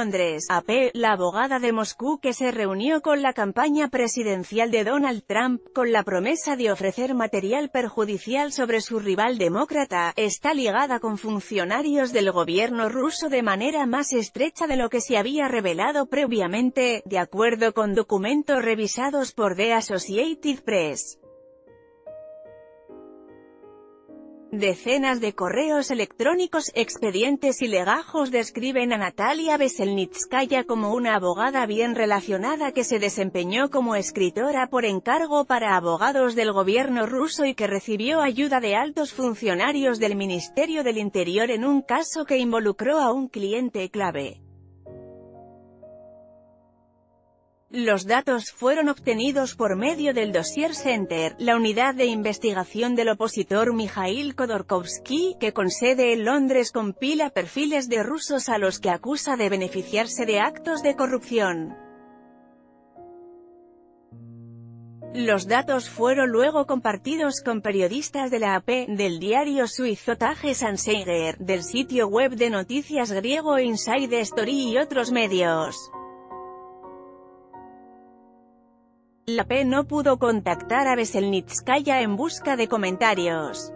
Londres, AP, la abogada de Moscú que se reunió con la campaña presidencial de Donald Trump, con la promesa de ofrecer material perjudicial sobre su rival demócrata, está ligada con funcionarios del gobierno ruso de manera más estrecha de lo que se había revelado previamente, de acuerdo con documentos revisados por The Associated Press. Decenas de correos electrónicos, expedientes y legajos describen a Natalia Veselnitskaya como una abogada bien relacionada que se desempeñó como escritora por encargo para abogados del gobierno ruso y que recibió ayuda de altos funcionarios del Ministerio del Interior en un caso que involucró a un cliente clave. Los datos fueron obtenidos por medio del Dossier Center, la unidad de investigación del opositor Mikhail Khodorkovsky, que con sede en Londres compila perfiles de rusos a los que acusa de beneficiarse de actos de corrupción. Los datos fueron luego compartidos con periodistas de la AP, del diario suizo Tages Anzeiger, del sitio web de noticias griego Inside Story y otros medios. La P no pudo contactar a Veselnitskaya en busca de comentarios.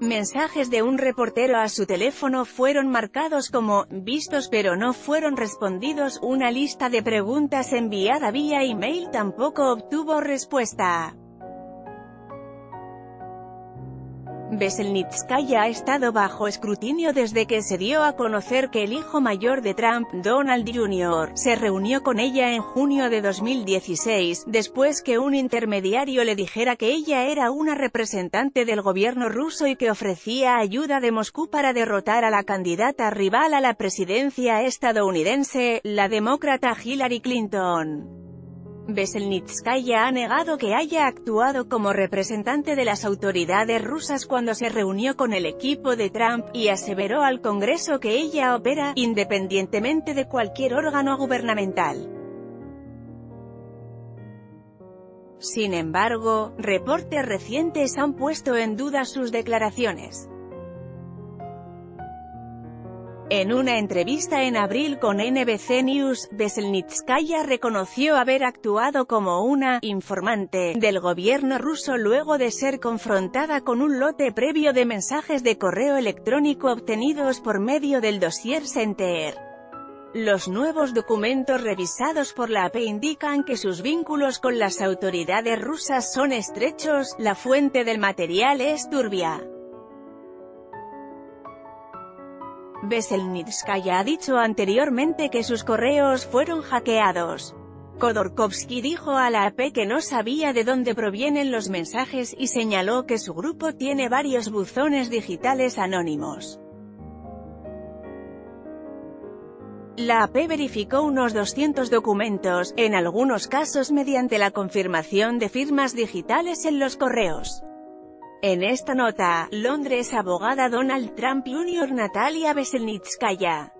Mensajes de un reportero a su teléfono fueron marcados como «vistos» pero no fueron respondidos. Una lista de preguntas enviada vía email tampoco obtuvo respuesta. Veselnitskaya ha estado bajo escrutinio desde que se dio a conocer que el hijo mayor de Trump, Donald Jr., se reunió con ella en junio de 2016, después que un intermediario le dijera que ella era una representante del gobierno ruso y que ofrecía ayuda de Moscú para derrotar a la candidata rival a la presidencia estadounidense, la demócrata Hillary Clinton. Veselnitskaya ha negado que haya actuado como representante de las autoridades rusas cuando se reunió con el equipo de Trump, y aseveró al Congreso que ella opera, independientemente de cualquier órgano gubernamental. Sin embargo, reportes recientes han puesto en duda sus declaraciones. En una entrevista en abril con NBC News, Veselnitskaya reconoció haber actuado como una «informante» del gobierno ruso luego de ser confrontada con un lote previo de mensajes de correo electrónico obtenidos por medio del dossier Center. Los nuevos documentos revisados por la AP indican que sus vínculos con las autoridades rusas son estrechos, la fuente del material es turbia. Veselnitskaya ha dicho anteriormente que sus correos fueron hackeados. Khodorkovsky dijo a la AP que no sabía de dónde provienen los mensajes y señaló que su grupo tiene varios buzones digitales anónimos. La AP verificó unos 200 documentos, en algunos casos mediante la confirmación de firmas digitales en los correos. En esta nota, Londres abogada Donald Trump Jr. Natalia Veselnitskaya